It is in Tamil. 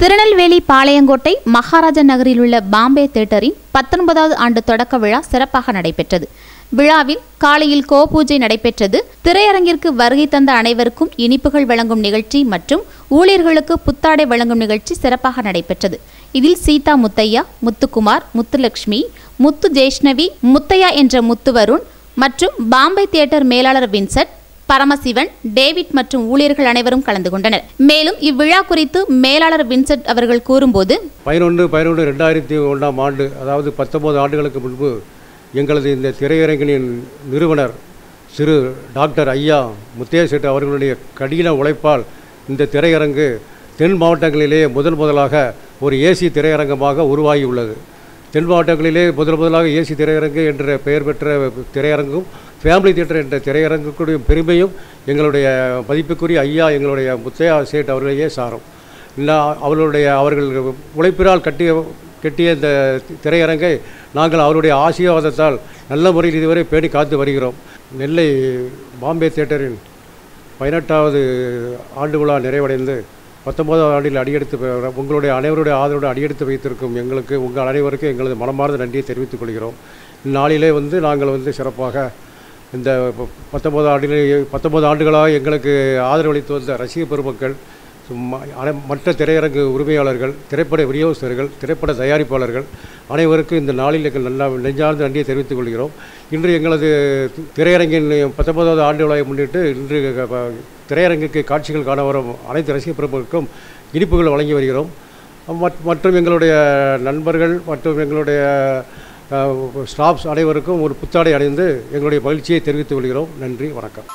திருநெல்வேலி பாளையங்கோட்டை மகாராஜா நகரில் உள்ள பாம்பே தேட்டரின் பத்தொன்பதாவது ஆண்டு தொடக்க விழா சிறப்பாக நடைபெற்றது. விழாவில் காலையில் கோ பூஜை நடைபெற்றது. திரையரங்கிற்கு வருகை தந்த அனைவருக்கும் இனிப்புகள் வழங்கும் நிகழ்ச்சி மற்றும் ஊழியர்களுக்கு புத்தாடை வழங்கும் நிகழ்ச்சி சிறப்பாக நடைபெற்றது. இதில் சீதா முத்தையா முத்துக்குமார் முத்துலட்சுமி முத்து ஜெய்ஷ்ணவி முத்தையா என்ற முத்துவருண் மற்றும் பாம்பே தியேட்டர் மேலாளர் வின்சென்ட் பரமசிவன் டேவிட் மற்றும் ஊழியர்கள் அனைவரும் கலந்து கொண்டனர். மேலும் இவ்விழா குறித்து மேலாளர் வின்சென்ட் அவர்கள் கூறும்போது பதினொன்று பதினொன்று ரெண்டாயிரத்தி ஒன்றாம் ஆண்டு அதாவது பத்தொன்பது ஆண்டுகளுக்கு முன்பு எங்களது இந்த திரையரங்கினின் நிறுவனர் சிறு டாக்டர் ஐயா முத்தேசெட்டு அவர்களுடைய கடின உழைப்பால் இந்த திரையரங்கு தென் மாவட்டங்களிலே முதல் முதலாக ஒரு ஏசி திரையரங்கமாக உருவாகியுள்ளது. தென் மாவட்டங்களிலே முதல் முதலாக ஏசி திரையரங்கு என்ற பெயர் பெற்ற திரையரங்கும் ஃபேமிலி தியேட்டர் என்ற திரையரங்குக்குடைய பெருமையும் எங்களுடைய மதிப்புக்குரிய ஐயா எங்களுடைய முத்தையா சேட் அவர்களையே சாரும். நான் அவர்களுடைய அவர்கள் உழைப்பினால் கட்டிய கட்டிய இந்த திரையரங்கை நாங்கள் அவருடைய ஆசீர்வாதத்தால் நல்ல முறையில் இதுவரை பேணி காத்து வருகிறோம். நெல்லை பாம்பே தியேட்டரின் பதினெட்டாவது ஆண்டு விழா நிறைவடைந்து பத்தொன்பதாவது ஆண்டில் அடியெடுத்து உங்களுடைய அனைவருடைய ஆதரவோடு அடியெடுத்து வைத்திருக்கும் எங்களுக்கு உங்கள் அனைவருக்கும் எங்களது மனமார்ந்த நன்றியை தெரிவித்துக் கொள்கிறோம். இந்நாளிலே வந்து நாங்கள் வந்து சிறப்பாக இந்த பத்தொம்போது ஆண்டுகளில் பத்தொம்போது ஆண்டுகளாக எங்களுக்கு ஆதரவளித்து வந்த ரசிக பெருமக்கள் அனை- மற்ற திரையரங்கு உரிமையாளர்கள் திரைப்பட விநியோகஸ்தர்கள் திரைப்பட தயாரிப்பாளர்கள் அனைவருக்கும் இந்த நாளில் எங்கள் நல்லா நெஞ்சார்ந்த நன்றியை தெரிவித்துக் கொள்கிறோம். இன்று எங்களது திரையரங்கின் பத்தொன்பதாவது ஆண்டு விழாவை முன்னிட்டு இன்று திரையரங்குக்கு காட்சிகள் காண வரும் அனைத்து ரசிக பெருமக்களுக்கும் இனிப்புகள் வழங்கி வருகிறோம். மற்றும் எங்களுடைய நண்பர்கள் மற்றும் எங்களுடைய ஸ்டாஃப்ஸ் அனைவருக்கும் ஒரு புத்தாடை அடைந்து எங்களுடைய மகிழ்ச்சியை தெரிவித்துக் கொள்கிறோம். நன்றி வணக்கம்.